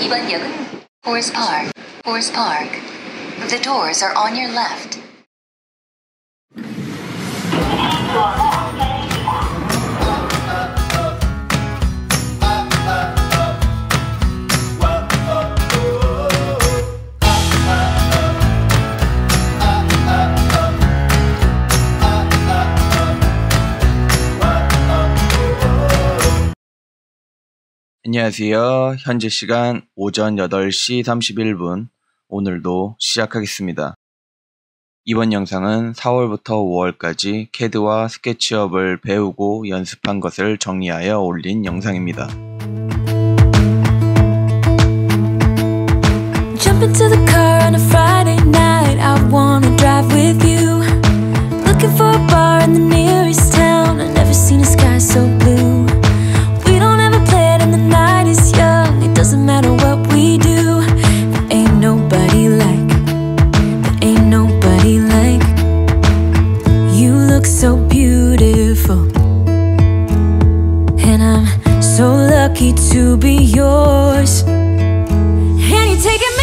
Iban Horse Park. Horse Park. The doors are on your left. 안녕하세요. 현재 시간 오전 8시 31분 오늘도 시작하겠습니다. 이번 영상은 4월부터 5월까지 캐드와 스케치업을 배우고 연습한 것을 정리하여 올린 영상입니다. Looking for a bar in the nearest town. I've never seen a sky so blue. lucky to be yours. And you take it.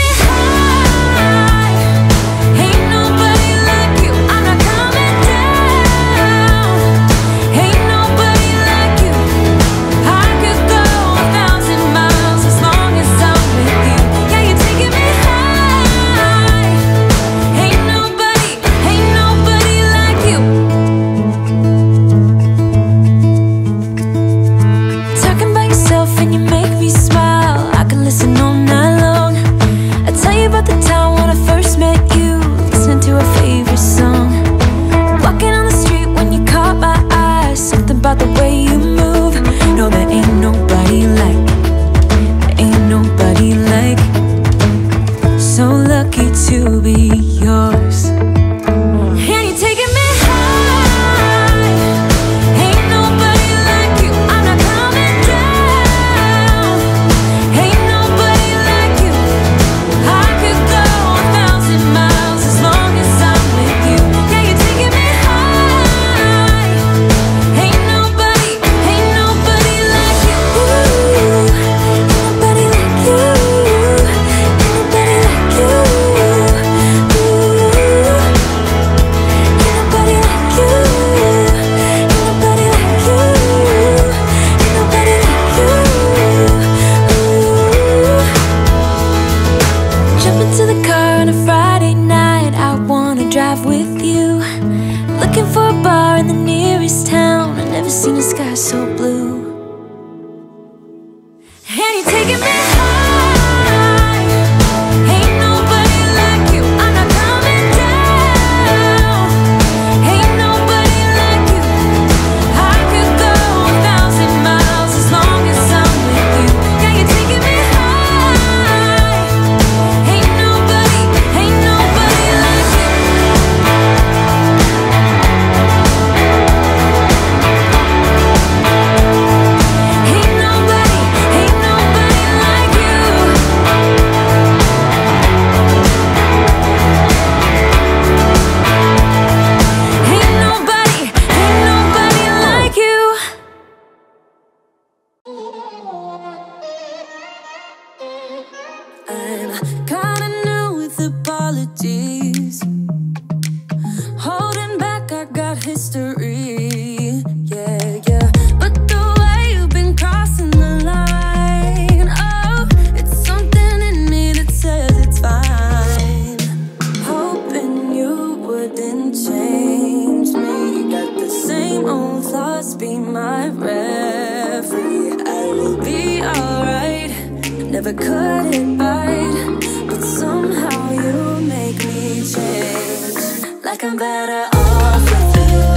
But somehow you make me change. Like I'm better off with you.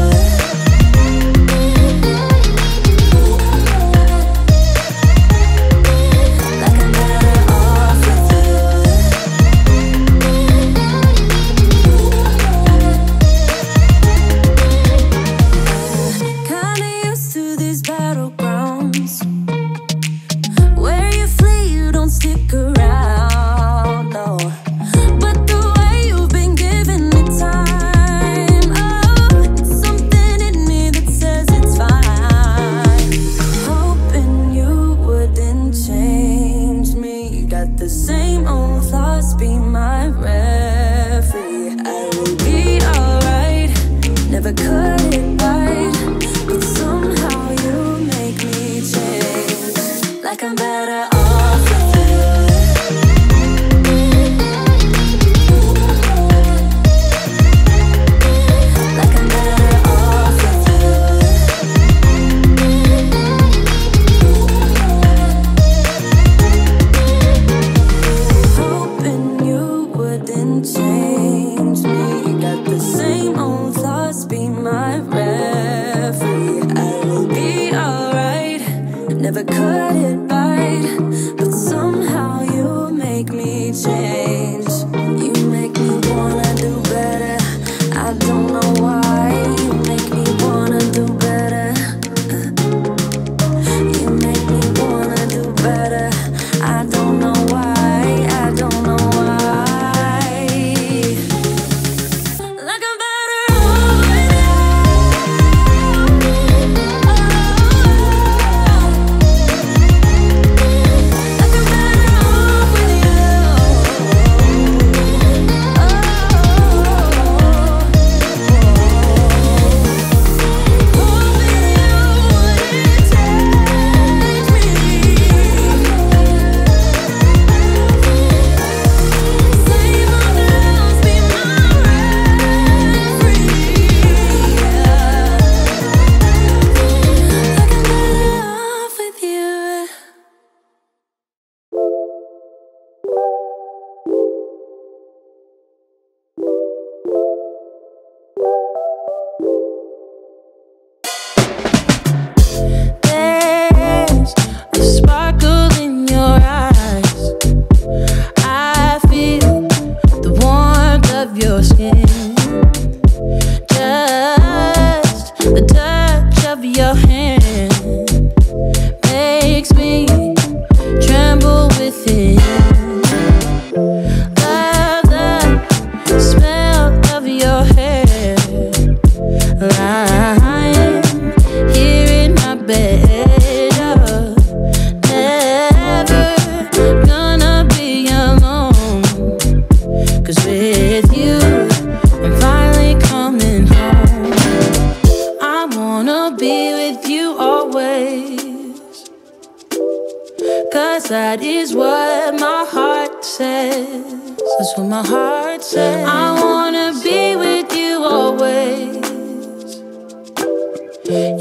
That is what my heart says. That's what my heart says. I wanna be with you always.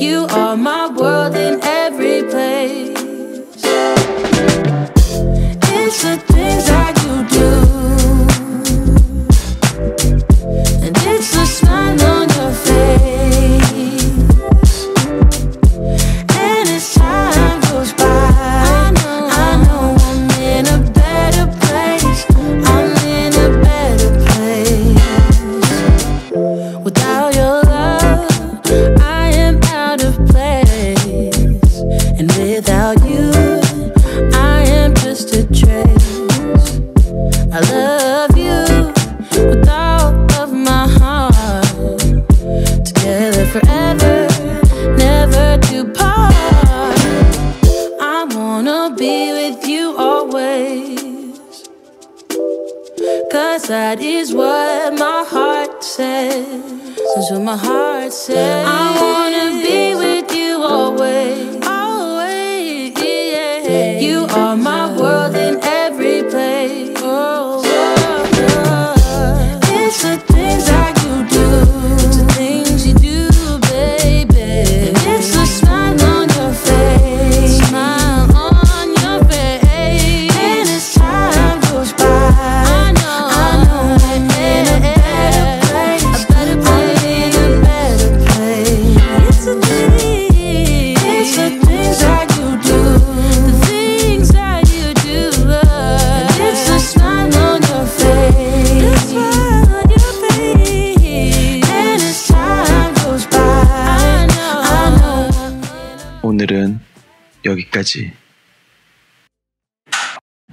You are my world in everything. That is what my heart says. That's what my heart says. I want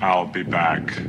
I'll be back.